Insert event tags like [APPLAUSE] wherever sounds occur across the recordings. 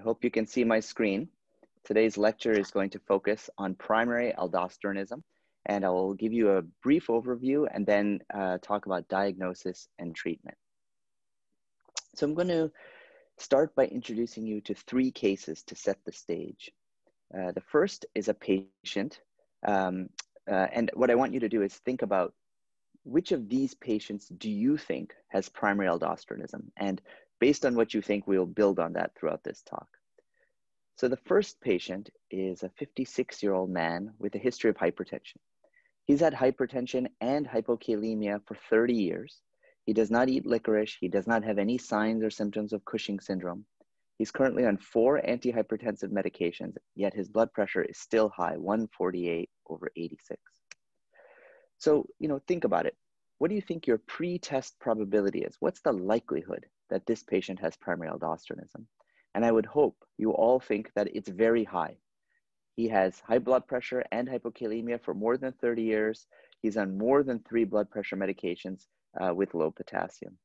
hope you can see my screen. Today's lecture is going to focus on primary aldosteronism, and I will give you a brief overview and then uh, talk about diagnosis and treatment. So I'm going to start by introducing you to three cases to set the stage. Uh, the first is a patient, um, uh, and what I want you to do is think about which of these patients do you think has primary aldosteronism? And based on what you think, we'll build on that throughout this talk. So the first patient is a 56 year old man with a history of hypertension. He's had hypertension and hypokalemia for 30 years. He does not eat licorice. He does not have any signs or symptoms of Cushing syndrome. He's currently on four antihypertensive medications, yet his blood pressure is still high, 148 over 86. So, you know, think about it. What do you think your pre-test probability is? What's the likelihood that this patient has primary aldosteronism? And I would hope you all think that it's very high. He has high blood pressure and hypokalemia for more than 30 years. He's on more than three blood pressure medications uh, with low potassium.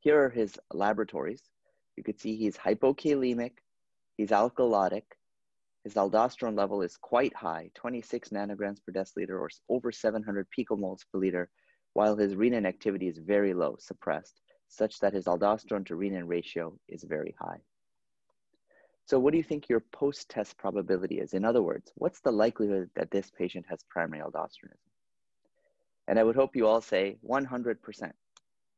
Here are his laboratories. You could see he's hypokalemic, he's alkalotic, his aldosterone level is quite high, 26 nanograms per deciliter or over 700 picomoles per liter, while his renin activity is very low, suppressed, such that his aldosterone to renin ratio is very high. So what do you think your post-test probability is? In other words, what's the likelihood that this patient has primary aldosteronism? And I would hope you all say 100%,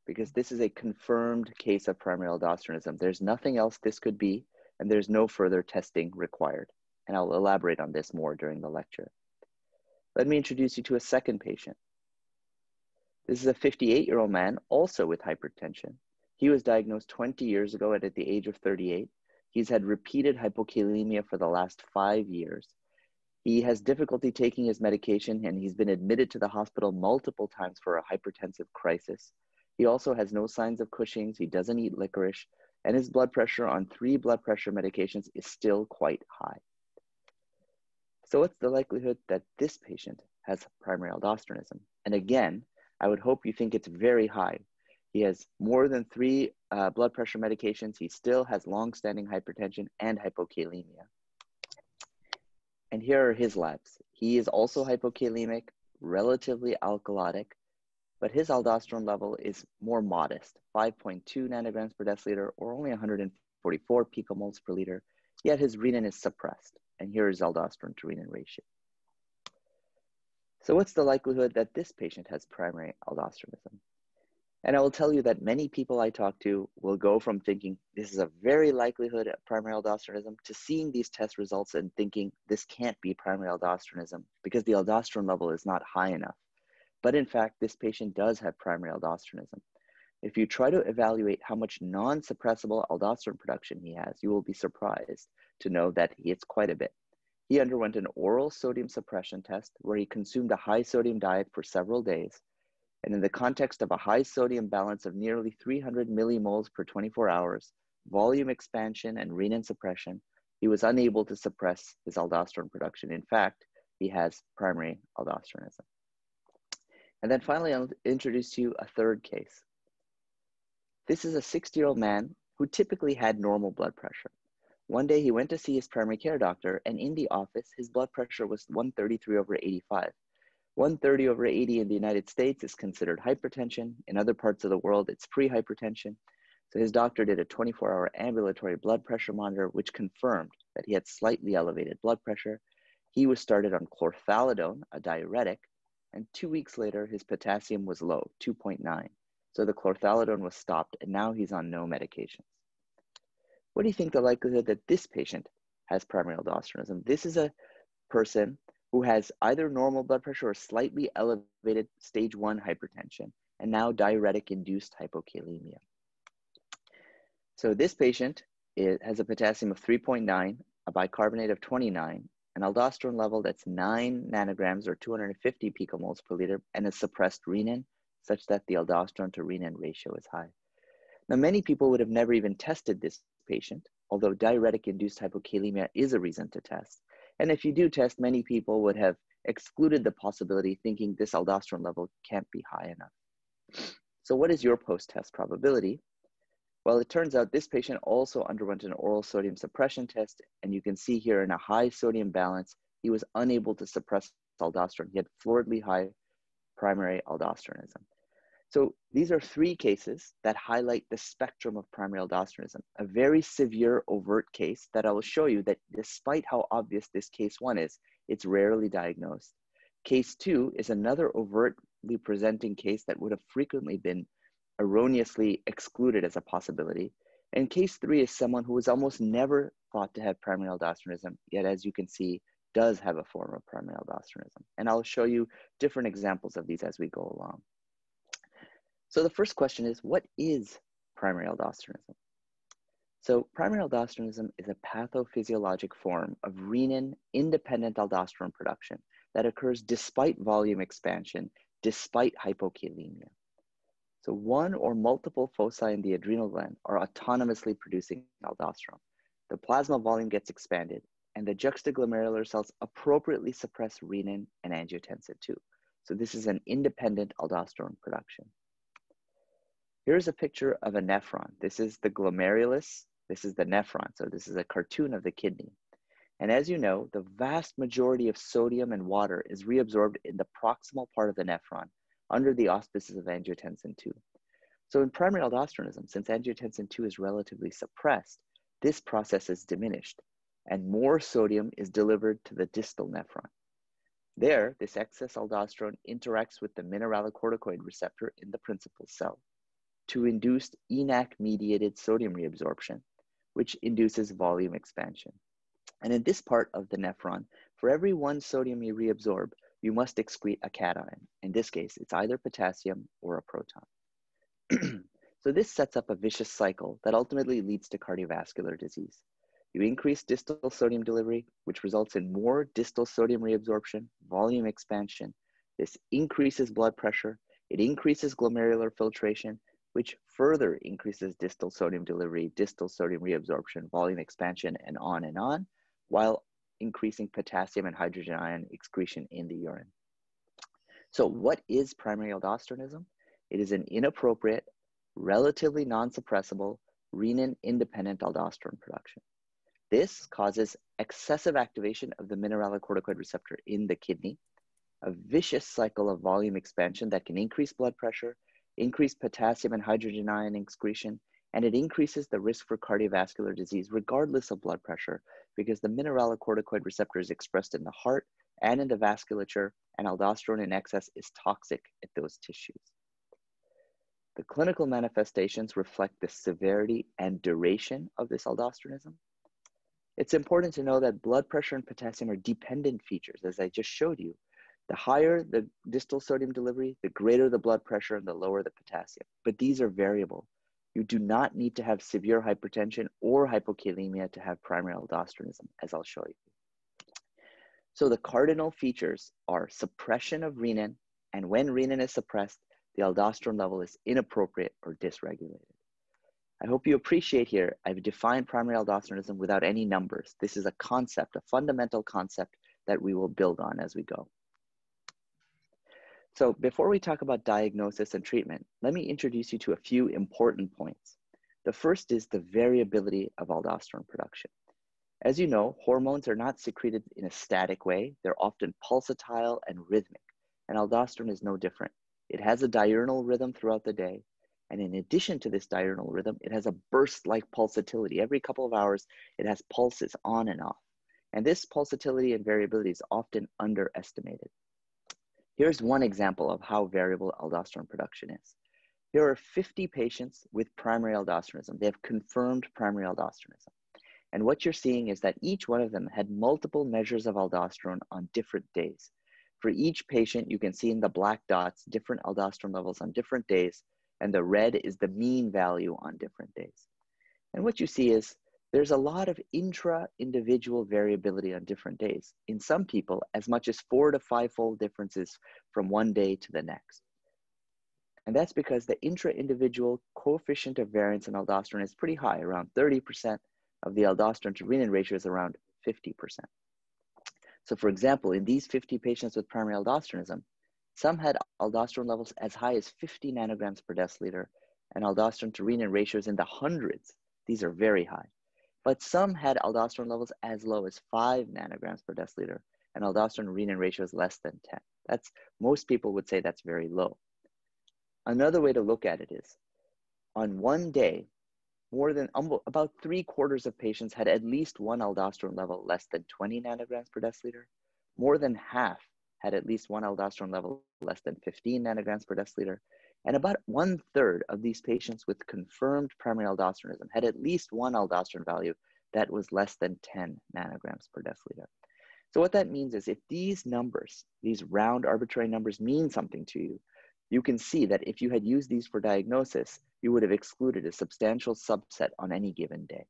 because this is a confirmed case of primary aldosteronism. There's nothing else this could be, and there's no further testing required and I'll elaborate on this more during the lecture. Let me introduce you to a second patient. This is a 58 year old man, also with hypertension. He was diagnosed 20 years ago at, at the age of 38. He's had repeated hypokalemia for the last five years. He has difficulty taking his medication and he's been admitted to the hospital multiple times for a hypertensive crisis. He also has no signs of Cushing's. He doesn't eat licorice, and his blood pressure on three blood pressure medications is still quite high. So what's the likelihood that this patient has primary aldosteronism? And again, I would hope you think it's very high. He has more than three uh, blood pressure medications. He still has long-standing hypertension and hypokalemia. And here are his labs. He is also hypokalemic, relatively alkalotic, but his aldosterone level is more modest, 5.2 nanograms per deciliter or only 144 picomoles per liter, yet his renin is suppressed and here is aldosterone to renin ratio. So what's the likelihood that this patient has primary aldosteronism? And I will tell you that many people I talk to will go from thinking this is a very likelihood of primary aldosteronism to seeing these test results and thinking this can't be primary aldosteronism because the aldosterone level is not high enough. But in fact, this patient does have primary aldosteronism. If you try to evaluate how much non-suppressible aldosterone production he has, you will be surprised to know that it's quite a bit. He underwent an oral sodium suppression test where he consumed a high sodium diet for several days. And in the context of a high sodium balance of nearly 300 millimoles per 24 hours, volume expansion, and renin suppression, he was unable to suppress his aldosterone production. In fact, he has primary aldosteronism. And then finally, I'll introduce to you a third case. This is a 60 year old man who typically had normal blood pressure. One day he went to see his primary care doctor, and in the office, his blood pressure was 133 over 85. 130 over 80 in the United States is considered hypertension. In other parts of the world, it's pre-hypertension. So his doctor did a 24-hour ambulatory blood pressure monitor, which confirmed that he had slightly elevated blood pressure. He was started on chlorthalidone, a diuretic, and two weeks later, his potassium was low, 2.9. So the chlorthalidone was stopped, and now he's on no medications. What do you think the likelihood that this patient has primary aldosteronism? This is a person who has either normal blood pressure or slightly elevated stage one hypertension and now diuretic induced hypokalemia. So this patient is, has a potassium of 3.9, a bicarbonate of 29, an aldosterone level that's 9 nanograms or 250 picomoles per liter, and a suppressed renin such that the aldosterone to renin ratio is high. Now, many people would have never even tested this patient, although diuretic-induced hypokalemia is a reason to test. And if you do test, many people would have excluded the possibility thinking this aldosterone level can't be high enough. So what is your post-test probability? Well, it turns out this patient also underwent an oral sodium suppression test, and you can see here in a high sodium balance, he was unable to suppress aldosterone. He had floridly high primary aldosteronism. So these are three cases that highlight the spectrum of primary aldosteronism. A very severe overt case that I will show you that despite how obvious this case one is, it's rarely diagnosed. Case two is another overtly presenting case that would have frequently been erroneously excluded as a possibility. And case three is someone who was almost never thought to have primary aldosteronism, yet as you can see, does have a form of primary aldosteronism. And I'll show you different examples of these as we go along. So the first question is, what is primary aldosteronism? So primary aldosteronism is a pathophysiologic form of renin-independent aldosterone production that occurs despite volume expansion, despite hypokalemia. So one or multiple foci in the adrenal gland are autonomously producing aldosterone. The plasma volume gets expanded and the juxtaglomerular cells appropriately suppress renin and angiotensin II. So this is an independent aldosterone production. Here's a picture of a nephron. This is the glomerulus, this is the nephron. So this is a cartoon of the kidney. And as you know, the vast majority of sodium and water is reabsorbed in the proximal part of the nephron, under the auspices of angiotensin II. So in primary aldosteronism, since angiotensin II is relatively suppressed, this process is diminished and more sodium is delivered to the distal nephron. There, this excess aldosterone interacts with the mineralocorticoid receptor in the principal cell to induce ENaC-mediated sodium reabsorption, which induces volume expansion. And in this part of the nephron, for every one sodium you reabsorb, you must excrete a cation. In this case, it's either potassium or a proton. [CLEARS THROAT] so this sets up a vicious cycle that ultimately leads to cardiovascular disease. You increase distal sodium delivery, which results in more distal sodium reabsorption, volume expansion. This increases blood pressure. It increases glomerular filtration, which further increases distal sodium delivery, distal sodium reabsorption, volume expansion, and on and on, while increasing potassium and hydrogen ion excretion in the urine. So what is primary aldosteronism? It is an inappropriate, relatively non-suppressible, renin-independent aldosterone production. This causes excessive activation of the mineralocorticoid receptor in the kidney, a vicious cycle of volume expansion that can increase blood pressure, increase potassium and hydrogen ion excretion, and it increases the risk for cardiovascular disease regardless of blood pressure because the mineralocorticoid receptor is expressed in the heart and in the vasculature, and aldosterone in excess is toxic at those tissues. The clinical manifestations reflect the severity and duration of this aldosteronism. It's important to know that blood pressure and potassium are dependent features, as I just showed you. The higher the distal sodium delivery, the greater the blood pressure and the lower the potassium. But these are variable. You do not need to have severe hypertension or hypokalemia to have primary aldosteronism, as I'll show you. So the cardinal features are suppression of renin, and when renin is suppressed, the aldosterone level is inappropriate or dysregulated. I hope you appreciate here, I've defined primary aldosteronism without any numbers. This is a concept, a fundamental concept that we will build on as we go. So before we talk about diagnosis and treatment, let me introduce you to a few important points. The first is the variability of aldosterone production. As you know, hormones are not secreted in a static way. They're often pulsatile and rhythmic, and aldosterone is no different. It has a diurnal rhythm throughout the day. And in addition to this diurnal rhythm, it has a burst-like pulsatility. Every couple of hours, it has pulses on and off. And this pulsatility and variability is often underestimated. Here's one example of how variable aldosterone production is. Here are 50 patients with primary aldosteronism. They have confirmed primary aldosteronism. And what you're seeing is that each one of them had multiple measures of aldosterone on different days. For each patient, you can see in the black dots different aldosterone levels on different days, and the red is the mean value on different days. And what you see is there's a lot of intra-individual variability on different days. In some people, as much as four to five-fold differences from one day to the next. And that's because the intra-individual coefficient of variance in aldosterone is pretty high, around 30% of the aldosterone to renin ratio is around 50%. So for example, in these 50 patients with primary aldosteronism, some had aldosterone levels as high as 50 nanograms per deciliter, and aldosterone to renin ratios in the hundreds. These are very high. But some had aldosterone levels as low as 5 nanograms per deciliter and aldosterone renin ratio is less than 10. That's most people would say that's very low. Another way to look at it is on one day, more than um, about three quarters of patients had at least one aldosterone level less than 20 nanograms per deciliter. More than half had at least one aldosterone level less than 15 nanograms per deciliter. And about one third of these patients with confirmed primary aldosteronism had at least one aldosterone value that was less than 10 nanograms per deciliter. So what that means is if these numbers, these round arbitrary numbers mean something to you, you can see that if you had used these for diagnosis, you would have excluded a substantial subset on any given day.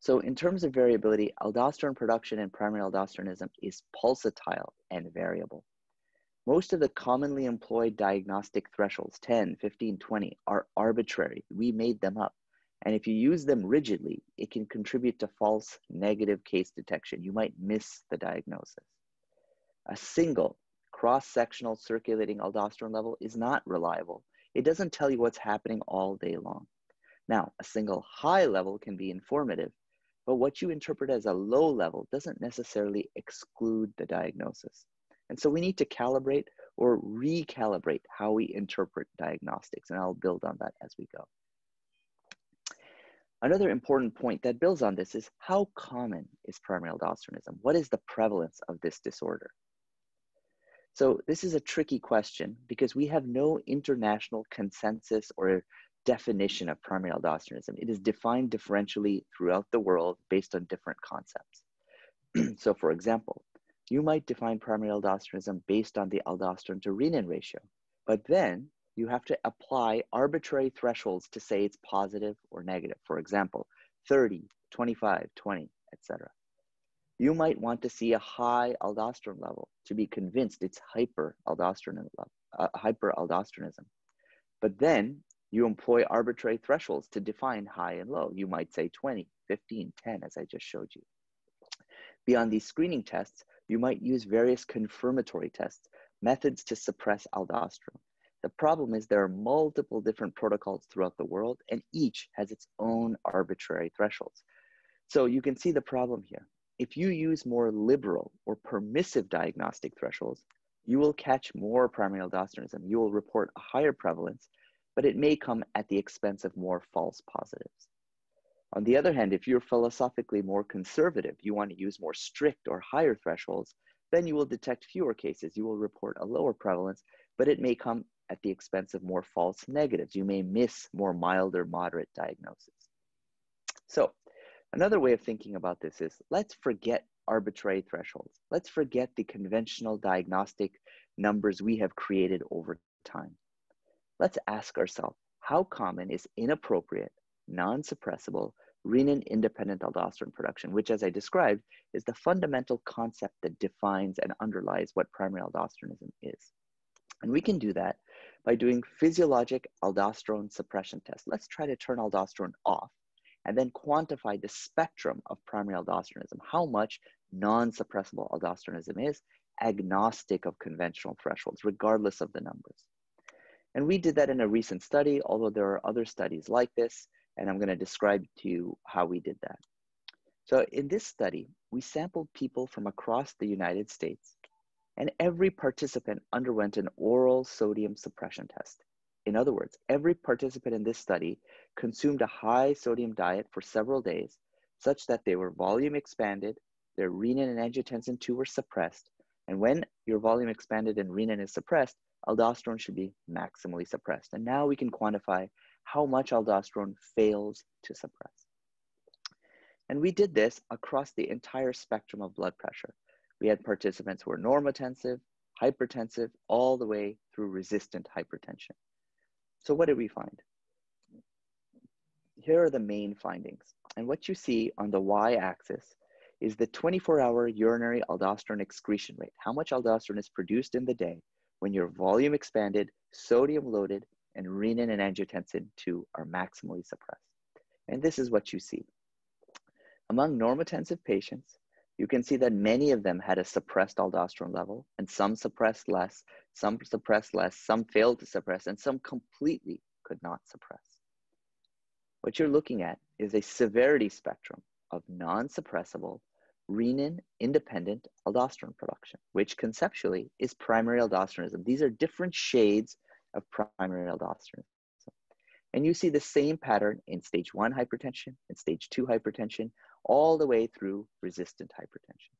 So in terms of variability, aldosterone production in primary aldosteronism is pulsatile and variable. Most of the commonly employed diagnostic thresholds, 10, 15, 20, are arbitrary. We made them up. And if you use them rigidly, it can contribute to false negative case detection. You might miss the diagnosis. A single cross-sectional circulating aldosterone level is not reliable. It doesn't tell you what's happening all day long. Now, a single high level can be informative, but what you interpret as a low level doesn't necessarily exclude the diagnosis. And so we need to calibrate or recalibrate how we interpret diagnostics, and I'll build on that as we go. Another important point that builds on this is how common is primary aldosteronism? What is the prevalence of this disorder? So this is a tricky question because we have no international consensus or definition of primary aldosteronism. It is defined differentially throughout the world based on different concepts. [CLEARS THROAT] so for example, you might define primary aldosteronism based on the aldosterone to renin ratio, but then you have to apply arbitrary thresholds to say it's positive or negative. For example, 30, 25, 20, etc. You might want to see a high aldosterone level to be convinced it's hyperaldosteronism, uh, hyperaldosteronism. But then you employ arbitrary thresholds to define high and low. You might say 20, 15, 10, as I just showed you. Beyond these screening tests, you might use various confirmatory tests, methods to suppress aldosterone. The problem is there are multiple different protocols throughout the world, and each has its own arbitrary thresholds. So you can see the problem here. If you use more liberal or permissive diagnostic thresholds, you will catch more primary aldosteronism. You will report a higher prevalence, but it may come at the expense of more false positives. On the other hand, if you're philosophically more conservative, you want to use more strict or higher thresholds, then you will detect fewer cases. You will report a lower prevalence, but it may come at the expense of more false negatives. You may miss more mild or moderate diagnosis. So another way of thinking about this is let's forget arbitrary thresholds. Let's forget the conventional diagnostic numbers we have created over time. Let's ask ourselves, how common is inappropriate, non-suppressible, renin-independent aldosterone production, which as I described, is the fundamental concept that defines and underlies what primary aldosteronism is. And we can do that by doing physiologic aldosterone suppression tests. Let's try to turn aldosterone off and then quantify the spectrum of primary aldosteronism, how much non-suppressible aldosteronism is, agnostic of conventional thresholds, regardless of the numbers. And we did that in a recent study, although there are other studies like this, and I'm gonna describe to you how we did that. So in this study, we sampled people from across the United States and every participant underwent an oral sodium suppression test. In other words, every participant in this study consumed a high sodium diet for several days, such that they were volume expanded, their renin and angiotensin 2 were suppressed, and when your volume expanded and renin is suppressed, aldosterone should be maximally suppressed. And now we can quantify how much aldosterone fails to suppress. And we did this across the entire spectrum of blood pressure. We had participants who were normotensive, hypertensive, all the way through resistant hypertension. So what did we find? Here are the main findings. And what you see on the y-axis is the 24-hour urinary aldosterone excretion rate, how much aldosterone is produced in the day when your volume expanded, sodium loaded, and renin and angiotensin 2 are maximally suppressed. And this is what you see. Among normotensive patients, you can see that many of them had a suppressed aldosterone level, and some suppressed less, some suppressed less, some failed to suppress, and some completely could not suppress. What you're looking at is a severity spectrum of non-suppressible renin independent aldosterone production, which conceptually is primary aldosteronism. These are different shades of primary aldosteronism. And you see the same pattern in stage one hypertension and stage two hypertension, all the way through resistant hypertension.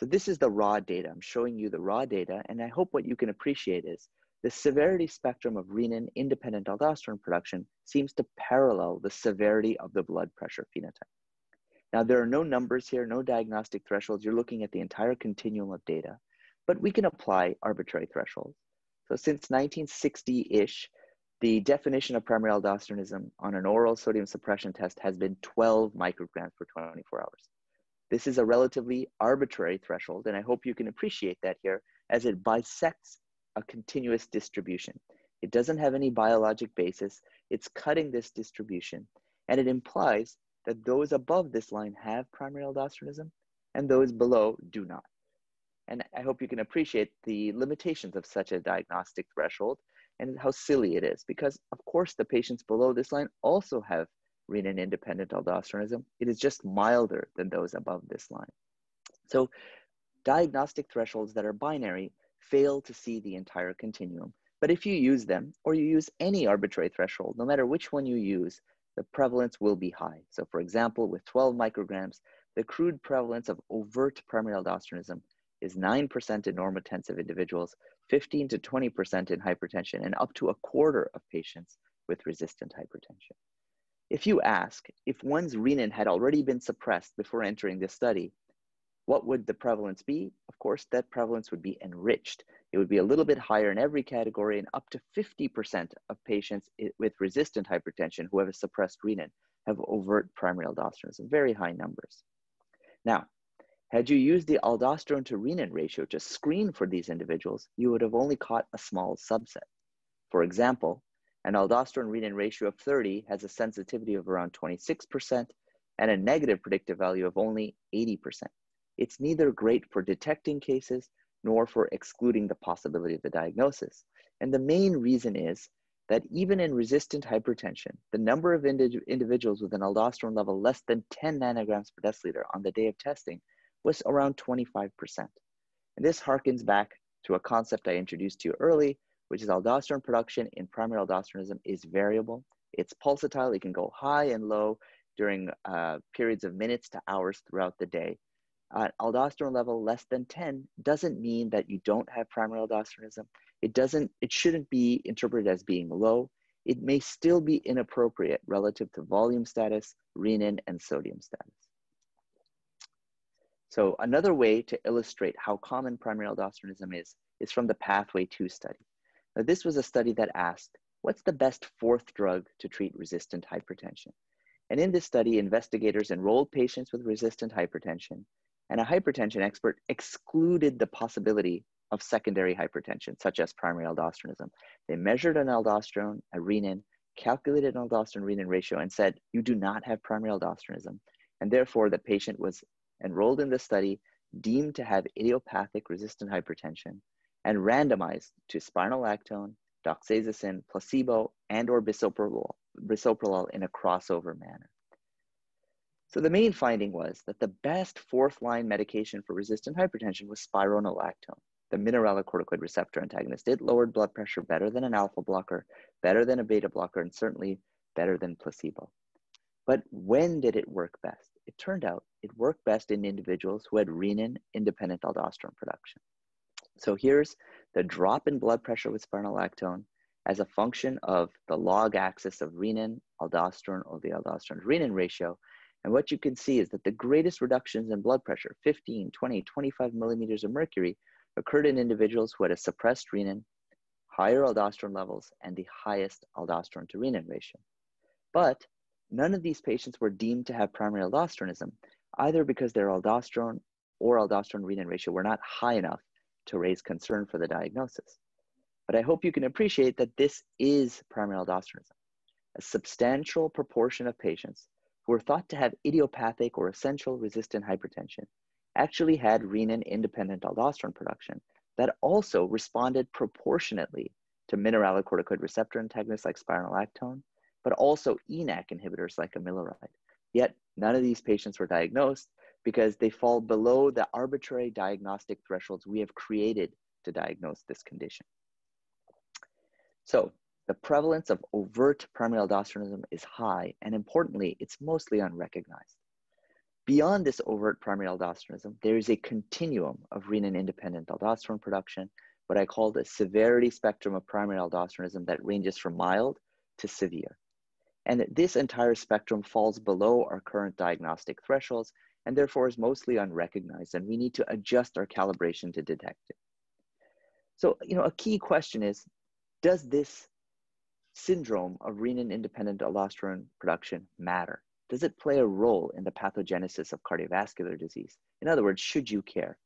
So this is the raw data. I'm showing you the raw data, and I hope what you can appreciate is the severity spectrum of renin independent aldosterone production seems to parallel the severity of the blood pressure phenotype. Now, there are no numbers here, no diagnostic thresholds. You're looking at the entire continuum of data, but we can apply arbitrary thresholds. So since 1960-ish, the definition of primary aldosteronism on an oral sodium suppression test has been 12 micrograms per 24 hours. This is a relatively arbitrary threshold, and I hope you can appreciate that here as it bisects a continuous distribution. It doesn't have any biologic basis. It's cutting this distribution, and it implies that those above this line have primary aldosteronism and those below do not. And I hope you can appreciate the limitations of such a diagnostic threshold and how silly it is because of course the patients below this line also have renin independent aldosteronism. It is just milder than those above this line. So diagnostic thresholds that are binary fail to see the entire continuum. But if you use them or you use any arbitrary threshold, no matter which one you use, the prevalence will be high. So for example, with 12 micrograms, the crude prevalence of overt primary aldosteronism is 9% in normotensive individuals, 15 to 20% in hypertension, and up to a quarter of patients with resistant hypertension. If you ask if one's renin had already been suppressed before entering this study, what would the prevalence be? Of course, that prevalence would be enriched. It would be a little bit higher in every category, and up to 50% of patients with resistant hypertension who have a suppressed renin have overt primary aldosteronism, very high numbers. Now, had you used the aldosterone to renin ratio to screen for these individuals, you would have only caught a small subset. For example, an aldosterone renin ratio of 30 has a sensitivity of around 26% and a negative predictive value of only 80%. It's neither great for detecting cases nor for excluding the possibility of the diagnosis. And the main reason is that even in resistant hypertension, the number of indi individuals with an aldosterone level less than 10 nanograms per deciliter on the day of testing was around 25%. And this harkens back to a concept I introduced to you early, which is aldosterone production in primary aldosteronism is variable. It's pulsatile, it can go high and low during uh, periods of minutes to hours throughout the day uh, aldosterone level less than 10 doesn't mean that you don't have primary aldosteronism. It doesn't, it shouldn't be interpreted as being low. It may still be inappropriate relative to volume status, renin, and sodium status. So another way to illustrate how common primary aldosteronism is, is from the Pathway 2 study. Now this was a study that asked, what's the best fourth drug to treat resistant hypertension? And in this study, investigators enrolled patients with resistant hypertension and a hypertension expert excluded the possibility of secondary hypertension, such as primary aldosteronism. They measured an aldosterone, a renin, calculated an aldosterone renin ratio, and said, You do not have primary aldosteronism. And therefore, the patient was enrolled in the study, deemed to have idiopathic resistant hypertension, and randomized to spironolactone, doxazosin, placebo, and or bisoprolol, bisoprolol in a crossover manner. So the main finding was that the best fourth line medication for resistant hypertension was spironolactone, the mineralocorticoid receptor antagonist. It lowered blood pressure better than an alpha blocker, better than a beta blocker, and certainly better than placebo. But when did it work best? It turned out it worked best in individuals who had renin independent aldosterone production. So here's the drop in blood pressure with spironolactone as a function of the log axis of renin, aldosterone, or the aldosterone renin ratio and what you can see is that the greatest reductions in blood pressure, 15, 20, 25 millimeters of mercury, occurred in individuals who had a suppressed renin, higher aldosterone levels, and the highest aldosterone to renin ratio. But none of these patients were deemed to have primary aldosteronism, either because their aldosterone or aldosterone renin ratio were not high enough to raise concern for the diagnosis. But I hope you can appreciate that this is primary aldosteronism. A substantial proportion of patients who were thought to have idiopathic or essential resistant hypertension actually had renin independent aldosterone production that also responded proportionately to mineralocorticoid receptor antagonists like spironolactone, but also ENaC inhibitors like amiloride. Yet none of these patients were diagnosed because they fall below the arbitrary diagnostic thresholds we have created to diagnose this condition. So the prevalence of overt primary aldosteronism is high, and importantly, it's mostly unrecognized. Beyond this overt primary aldosteronism, there is a continuum of renin-independent aldosterone production, what I call the severity spectrum of primary aldosteronism that ranges from mild to severe. And this entire spectrum falls below our current diagnostic thresholds and therefore is mostly unrecognized, and we need to adjust our calibration to detect it. So, you know, a key question is, does this syndrome of renin-independent aldosterone production matter? Does it play a role in the pathogenesis of cardiovascular disease? In other words, should you care?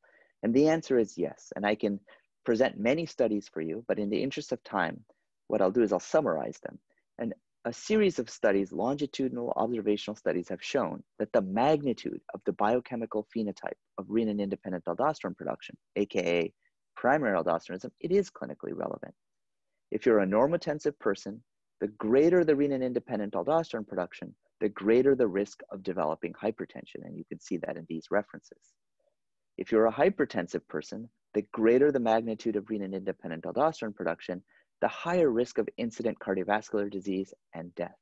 And the answer is yes. And I can present many studies for you, but in the interest of time, what I'll do is I'll summarize them. And a series of studies, longitudinal observational studies, have shown that the magnitude of the biochemical phenotype of renin independent aldosterone production, AKA primary aldosteronism, it is clinically relevant. If you're a normotensive person, the greater the renin independent aldosterone production, the greater the risk of developing hypertension. And you can see that in these references. If you're a hypertensive person, the greater the magnitude of renin independent aldosterone production, the higher risk of incident cardiovascular disease and death.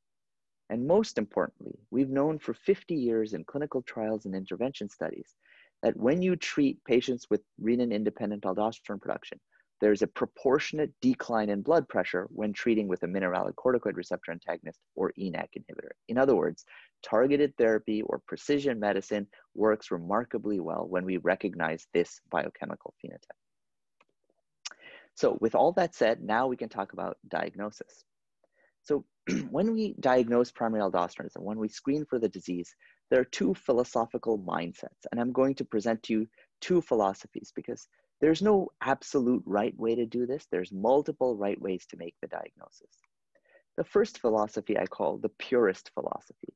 And most importantly, we've known for 50 years in clinical trials and intervention studies that when you treat patients with renin independent aldosterone production, there's a proportionate decline in blood pressure when treating with a mineralocorticoid receptor antagonist or ENaC inhibitor. In other words, targeted therapy or precision medicine works remarkably well when we recognize this biochemical phenotype. So with all that said, now we can talk about diagnosis. So [CLEARS THROAT] when we diagnose primary aldosteronism, when we screen for the disease, there are two philosophical mindsets. And I'm going to present to you two philosophies because there's no absolute right way to do this. There's multiple right ways to make the diagnosis. The first philosophy I call the purist philosophy.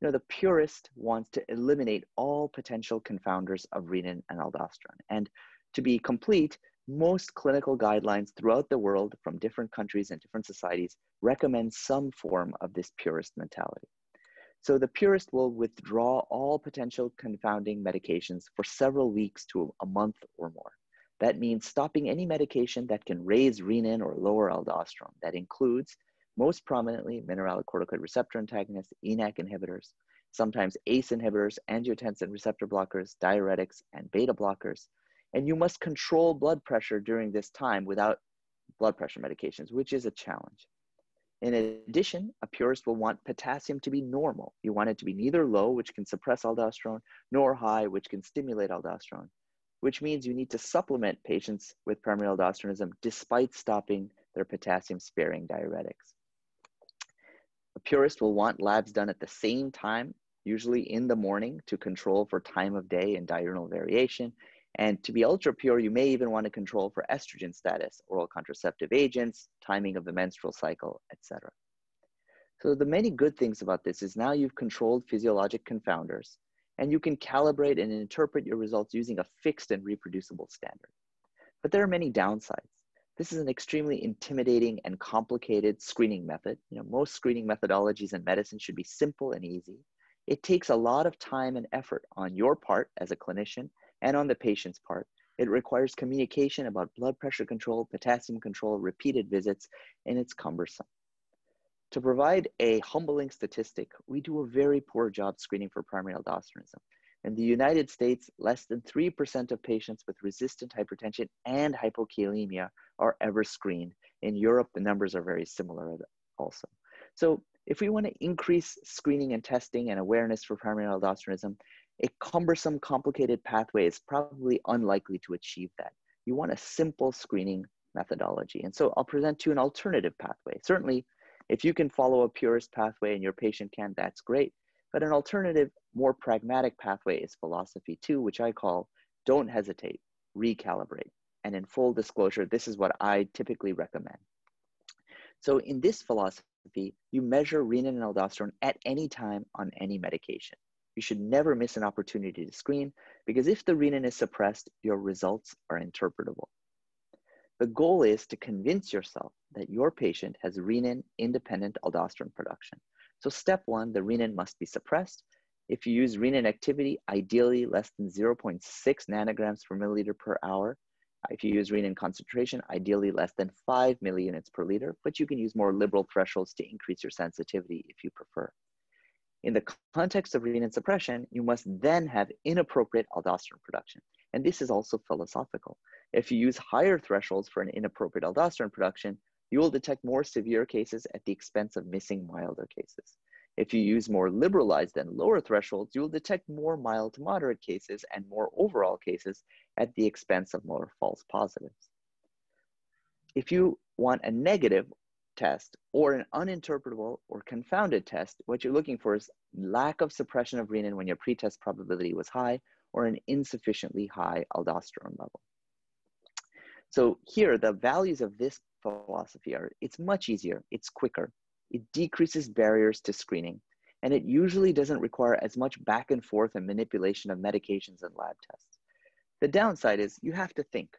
You know, the purist wants to eliminate all potential confounders of renin and aldosterone. And to be complete, most clinical guidelines throughout the world from different countries and different societies recommend some form of this purist mentality. So the purist will withdraw all potential confounding medications for several weeks to a month or more. That means stopping any medication that can raise renin or lower aldosterone. That includes most prominently mineralocorticoid receptor antagonists, ENaC inhibitors, sometimes ACE inhibitors, angiotensin receptor blockers, diuretics, and beta blockers, and you must control blood pressure during this time without blood pressure medications, which is a challenge. In addition, a purist will want potassium to be normal. You want it to be neither low, which can suppress aldosterone, nor high, which can stimulate aldosterone, which means you need to supplement patients with primary aldosteronism despite stopping their potassium sparing diuretics. A purist will want labs done at the same time, usually in the morning, to control for time of day and diurnal variation, and to be ultra pure, you may even want to control for estrogen status, oral contraceptive agents, timing of the menstrual cycle, etc. So the many good things about this is now you've controlled physiologic confounders and you can calibrate and interpret your results using a fixed and reproducible standard. But there are many downsides. This is an extremely intimidating and complicated screening method. You know, most screening methodologies in medicine should be simple and easy. It takes a lot of time and effort on your part as a clinician and on the patient's part. It requires communication about blood pressure control, potassium control, repeated visits, and it's cumbersome. To provide a humbling statistic, we do a very poor job screening for primary aldosteronism. In the United States, less than 3% of patients with resistant hypertension and hypokalemia are ever screened. In Europe, the numbers are very similar also. So if we want to increase screening and testing and awareness for primary aldosteronism, a cumbersome, complicated pathway is probably unlikely to achieve that. You want a simple screening methodology. And so I'll present to you an alternative pathway. Certainly, if you can follow a purist pathway and your patient can, that's great. But an alternative, more pragmatic pathway is philosophy two, which I call don't hesitate, recalibrate. And in full disclosure, this is what I typically recommend. So in this philosophy, you measure renin and aldosterone at any time on any medication. You should never miss an opportunity to screen because if the renin is suppressed, your results are interpretable. The goal is to convince yourself that your patient has renin-independent aldosterone production. So step one, the renin must be suppressed. If you use renin activity, ideally less than 0.6 nanograms per milliliter per hour. If you use renin concentration, ideally less than five milliunits per liter, but you can use more liberal thresholds to increase your sensitivity if you prefer. In the context of renin suppression, you must then have inappropriate aldosterone production. And this is also philosophical. If you use higher thresholds for an inappropriate aldosterone production, you will detect more severe cases at the expense of missing milder cases. If you use more liberalized and lower thresholds, you will detect more mild to moderate cases and more overall cases at the expense of more false positives. If you want a negative test or an uninterpretable or confounded test, what you're looking for is lack of suppression of renin when your pretest probability was high or an insufficiently high aldosterone level. So here, the values of this philosophy are, it's much easier, it's quicker, it decreases barriers to screening, and it usually doesn't require as much back and forth and manipulation of medications and lab tests. The downside is you have to think.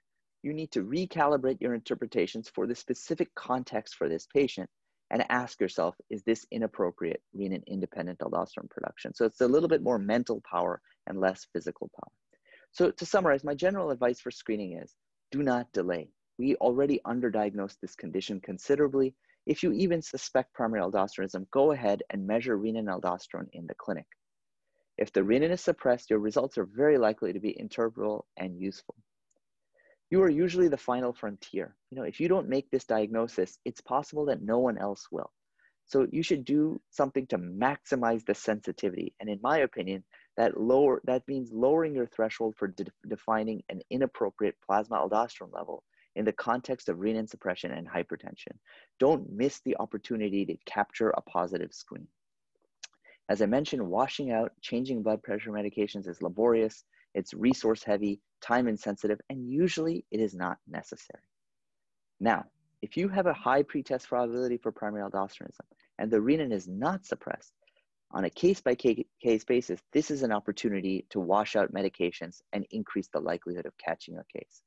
You need to recalibrate your interpretations for the specific context for this patient and ask yourself, is this inappropriate renin independent aldosterone production? So it's a little bit more mental power and less physical power. So to summarize, my general advice for screening is do not delay. We already underdiagnosed this condition considerably. If you even suspect primary aldosteronism, go ahead and measure renin aldosterone in the clinic. If the renin is suppressed, your results are very likely to be interpretable and useful. You are usually the final frontier. You know, if you don't make this diagnosis, it's possible that no one else will. So you should do something to maximize the sensitivity. And in my opinion, that lower that means lowering your threshold for de defining an inappropriate plasma aldosterone level in the context of renin suppression and hypertension. Don't miss the opportunity to capture a positive screen. As I mentioned, washing out, changing blood pressure medications is laborious, it's resource heavy, time insensitive, and usually it is not necessary. Now, if you have a high pretest probability for primary aldosteronism and the renin is not suppressed, on a case by case basis, this is an opportunity to wash out medications and increase the likelihood of catching a case.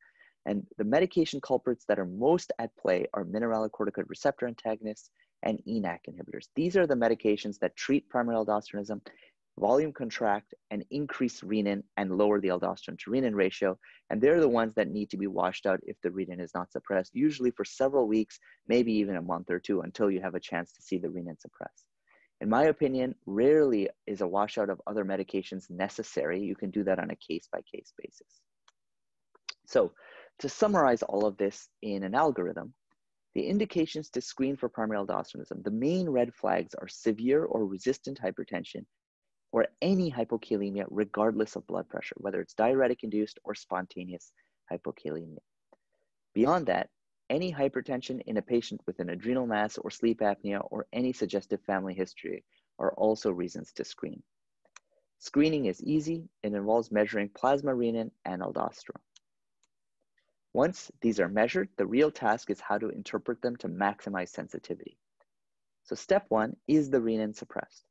And the medication culprits that are most at play are mineralocorticoid receptor antagonists and ENaC inhibitors. These are the medications that treat primary aldosteronism, volume contract, and increase renin and lower the aldosterone to renin ratio. And they're the ones that need to be washed out if the renin is not suppressed, usually for several weeks, maybe even a month or two until you have a chance to see the renin suppressed. In my opinion, rarely is a washout of other medications necessary. You can do that on a case by case basis. So to summarize all of this in an algorithm, the indications to screen for primary aldosteronism, the main red flags are severe or resistant hypertension or any hypokalemia regardless of blood pressure, whether it's diuretic induced or spontaneous hypokalemia. Beyond that, any hypertension in a patient with an adrenal mass or sleep apnea or any suggestive family history are also reasons to screen. Screening is easy. It involves measuring plasma renin and aldosterone. Once these are measured, the real task is how to interpret them to maximize sensitivity. So step one, is the renin suppressed?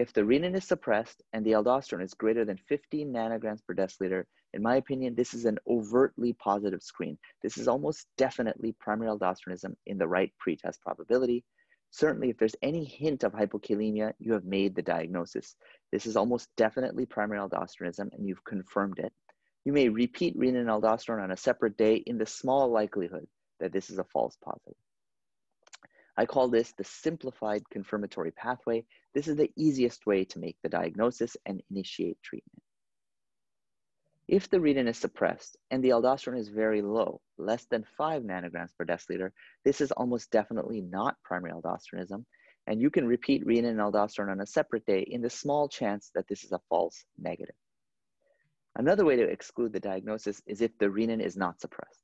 If the renin is suppressed and the aldosterone is greater than 15 nanograms per deciliter, in my opinion, this is an overtly positive screen. This is almost definitely primary aldosteronism in the right pretest probability. Certainly, if there's any hint of hypokalemia, you have made the diagnosis. This is almost definitely primary aldosteronism and you've confirmed it. You may repeat renin and aldosterone on a separate day in the small likelihood that this is a false positive. I call this the simplified confirmatory pathway. This is the easiest way to make the diagnosis and initiate treatment. If the renin is suppressed and the aldosterone is very low, less than 5 nanograms per deciliter, this is almost definitely not primary aldosteronism, and you can repeat renin and aldosterone on a separate day in the small chance that this is a false negative. Another way to exclude the diagnosis is if the renin is not suppressed.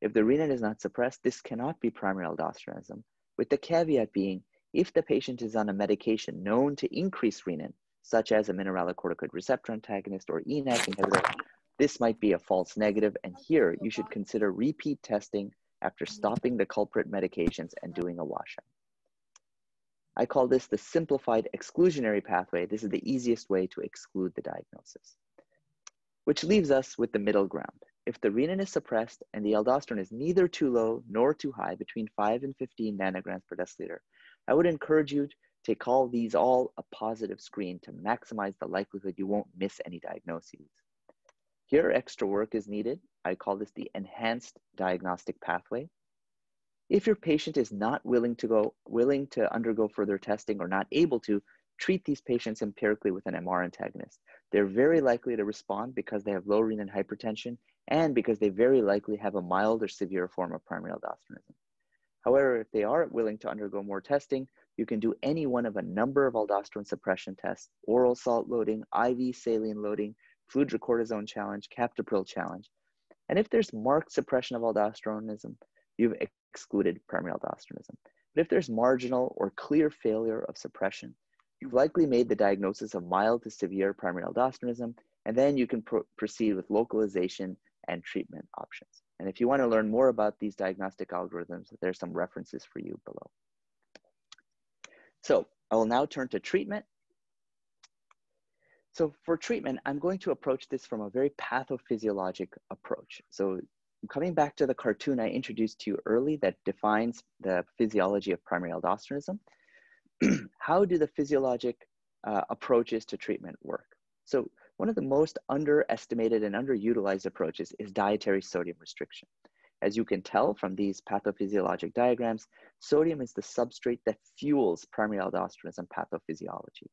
If the renin is not suppressed, this cannot be primary aldosteronism, with the caveat being if the patient is on a medication known to increase renin, such as a mineralocorticoid receptor antagonist or ENaC inhibitor, this might be a false negative, and here you should consider repeat testing after stopping the culprit medications and doing a washout. I call this the simplified exclusionary pathway. This is the easiest way to exclude the diagnosis which leaves us with the middle ground. If the renin is suppressed and the aldosterone is neither too low nor too high, between 5 and 15 nanograms per deciliter, I would encourage you to call these all a positive screen to maximize the likelihood you won't miss any diagnoses. Here, extra work is needed. I call this the enhanced diagnostic pathway. If your patient is not willing to go, willing to undergo further testing or not able to, treat these patients empirically with an MR antagonist. They're very likely to respond because they have low renin hypertension and because they very likely have a mild or severe form of primary aldosteronism. However, if they are willing to undergo more testing, you can do any one of a number of aldosterone suppression tests, oral salt loading, IV saline loading, fludrocortisone challenge, captopril challenge. And if there's marked suppression of aldosteronism, you've excluded primary aldosteronism. But if there's marginal or clear failure of suppression, you've likely made the diagnosis of mild to severe primary aldosteronism, and then you can pro proceed with localization and treatment options. And if you want to learn more about these diagnostic algorithms, there's some references for you below. So I will now turn to treatment. So for treatment, I'm going to approach this from a very pathophysiologic approach. So coming back to the cartoon I introduced to you early that defines the physiology of primary aldosteronism, [CLEARS THROAT] how do the physiologic uh, approaches to treatment work? So one of the most underestimated and underutilized approaches is dietary sodium restriction. As you can tell from these pathophysiologic diagrams, sodium is the substrate that fuels primary aldosteronism pathophysiology.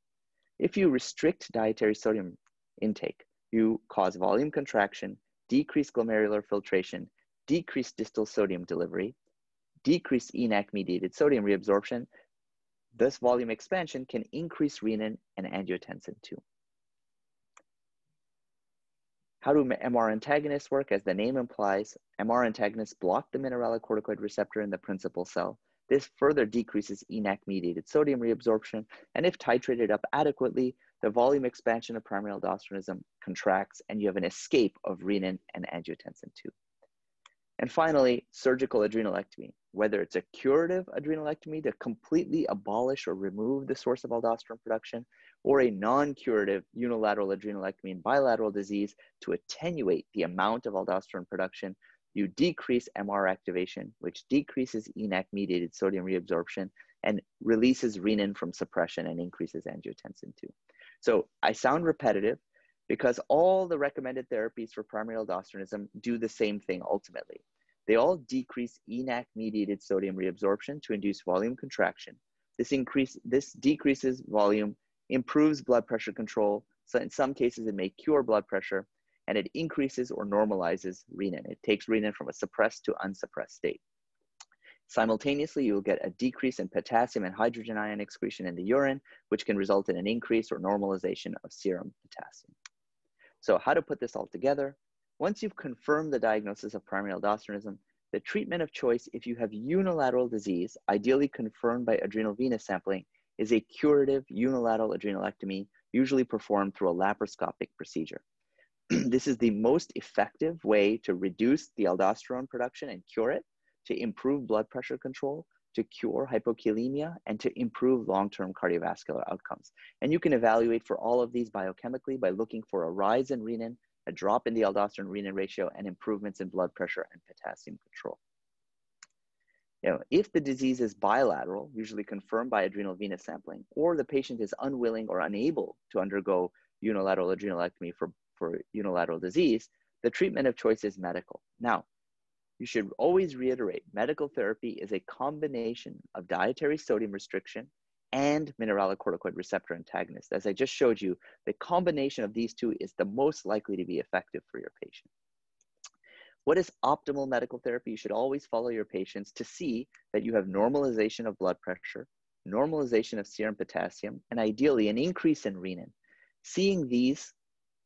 If you restrict dietary sodium intake, you cause volume contraction, decrease glomerular filtration, decrease distal sodium delivery, decrease ENaC-mediated sodium reabsorption. This volume expansion can increase renin and angiotensin II. How do MR antagonists work? As the name implies, MR antagonists block the mineralocorticoid receptor in the principal cell. This further decreases ENaC-mediated sodium reabsorption, and if titrated up adequately, the volume expansion of primary aldosteronism contracts and you have an escape of renin and angiotensin II. And finally, surgical adrenalectomy, whether it's a curative adrenalectomy to completely abolish or remove the source of aldosterone production, or a non-curative unilateral adrenalectomy in bilateral disease to attenuate the amount of aldosterone production, you decrease MR activation, which decreases ENaC-mediated sodium reabsorption and releases renin from suppression and increases angiotensin II. So I sound repetitive because all the recommended therapies for primary aldosteronism do the same thing ultimately. They all decrease ENaC-mediated sodium reabsorption to induce volume contraction. This increase, this decreases volume improves blood pressure control. So in some cases, it may cure blood pressure and it increases or normalizes renin. It takes renin from a suppressed to unsuppressed state. Simultaneously, you'll get a decrease in potassium and hydrogen ion excretion in the urine, which can result in an increase or normalization of serum potassium. So how to put this all together? Once you've confirmed the diagnosis of primary aldosteronism, the treatment of choice if you have unilateral disease, ideally confirmed by adrenal venous sampling, is a curative unilateral adrenalectomy, usually performed through a laparoscopic procedure. [CLEARS THROAT] this is the most effective way to reduce the aldosterone production and cure it, to improve blood pressure control, to cure hypokalemia, and to improve long-term cardiovascular outcomes. And you can evaluate for all of these biochemically by looking for a rise in renin, a drop in the aldosterone renin ratio, and improvements in blood pressure and potassium control. You know, if the disease is bilateral, usually confirmed by adrenal venous sampling, or the patient is unwilling or unable to undergo unilateral adrenalectomy for, for unilateral disease, the treatment of choice is medical. Now, you should always reiterate medical therapy is a combination of dietary sodium restriction and mineralocorticoid receptor antagonist. As I just showed you, the combination of these two is the most likely to be effective for your patient. What is optimal medical therapy? You should always follow your patients to see that you have normalization of blood pressure, normalization of serum potassium, and ideally an increase in renin. Seeing these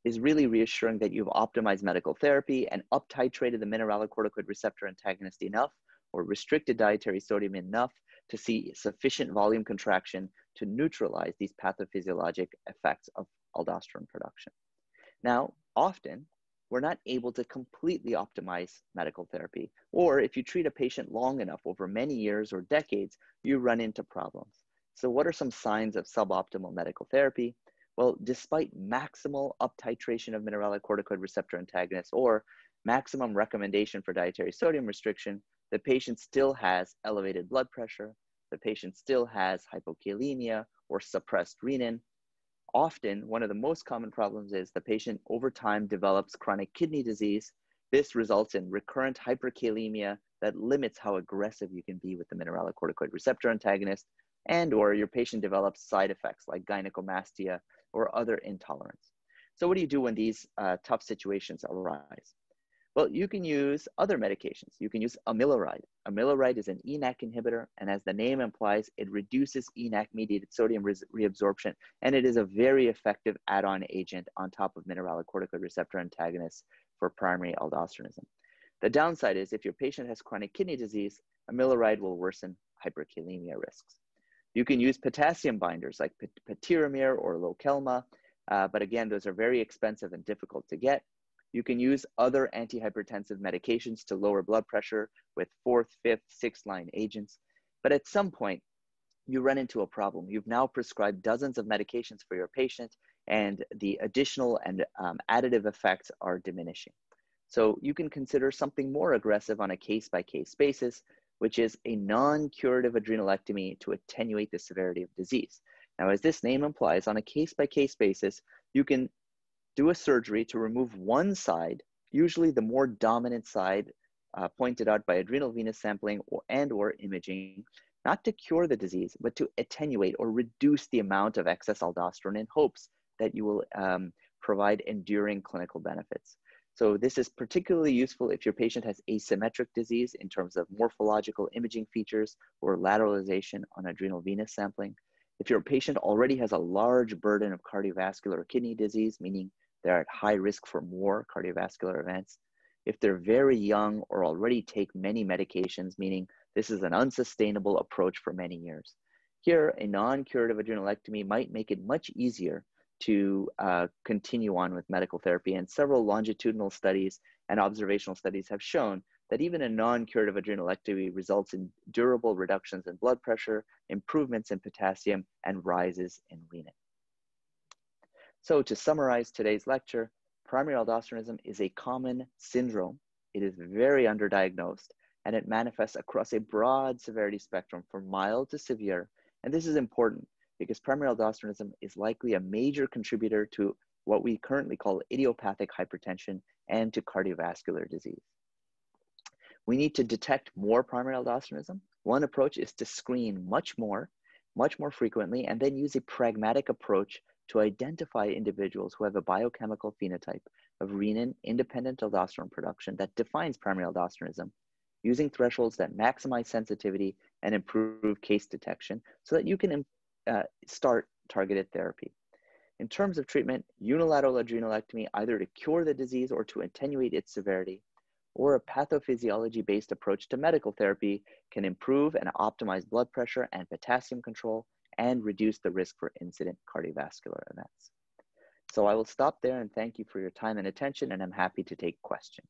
is really reassuring that you've optimized medical therapy and up-titrated the mineralocorticoid receptor antagonist enough or restricted dietary sodium enough to see sufficient volume contraction to neutralize these pathophysiologic effects of aldosterone production. Now, often we're not able to completely optimize medical therapy. Or if you treat a patient long enough over many years or decades, you run into problems. So, what are some signs of suboptimal medical therapy? Well, despite maximal uptitration of mineralocorticoid receptor antagonists or maximum recommendation for dietary sodium restriction, the patient still has elevated blood pressure, the patient still has hypokalemia or suppressed renin. Often, one of the most common problems is the patient over time develops chronic kidney disease. This results in recurrent hyperkalemia that limits how aggressive you can be with the mineralocorticoid receptor antagonist, and or your patient develops side effects like gynecomastia or other intolerance. So what do you do when these uh, tough situations arise? Well, you can use other medications. You can use amiloride. Amiloride is an ENaC inhibitor, and as the name implies, it reduces ENaC-mediated sodium re reabsorption, and it is a very effective add-on agent on top of mineralocorticoid receptor antagonists for primary aldosteronism. The downside is if your patient has chronic kidney disease, amiloride will worsen hyperkalemia risks. You can use potassium binders like patiromer or Lokelma, uh, but again, those are very expensive and difficult to get. You can use other antihypertensive medications to lower blood pressure with fourth, fifth, sixth line agents. But at some point, you run into a problem. You've now prescribed dozens of medications for your patient, and the additional and um, additive effects are diminishing. So you can consider something more aggressive on a case by case basis, which is a non curative adrenalectomy to attenuate the severity of disease. Now, as this name implies, on a case by case basis, you can do a surgery to remove one side, usually the more dominant side uh, pointed out by adrenal venous sampling or, and or imaging, not to cure the disease, but to attenuate or reduce the amount of excess aldosterone in hopes that you will um, provide enduring clinical benefits. So this is particularly useful if your patient has asymmetric disease in terms of morphological imaging features or lateralization on adrenal venous sampling. If your patient already has a large burden of cardiovascular or kidney disease, meaning they're at high risk for more cardiovascular events. If they're very young or already take many medications, meaning this is an unsustainable approach for many years. Here, a non-curative adrenalectomy might make it much easier to uh, continue on with medical therapy. And several longitudinal studies and observational studies have shown that even a non-curative adrenalectomy results in durable reductions in blood pressure, improvements in potassium, and rises in renin. So to summarize today's lecture, primary aldosteronism is a common syndrome. It is very underdiagnosed and it manifests across a broad severity spectrum from mild to severe. And this is important because primary aldosteronism is likely a major contributor to what we currently call idiopathic hypertension and to cardiovascular disease. We need to detect more primary aldosteronism. One approach is to screen much more, much more frequently, and then use a pragmatic approach to identify individuals who have a biochemical phenotype of renin independent aldosterone production that defines primary aldosteronism using thresholds that maximize sensitivity and improve case detection so that you can uh, start targeted therapy. In terms of treatment, unilateral adrenalectomy, either to cure the disease or to attenuate its severity, or a pathophysiology based approach to medical therapy can improve and optimize blood pressure and potassium control and reduce the risk for incident cardiovascular events. So I will stop there and thank you for your time and attention, and I'm happy to take questions.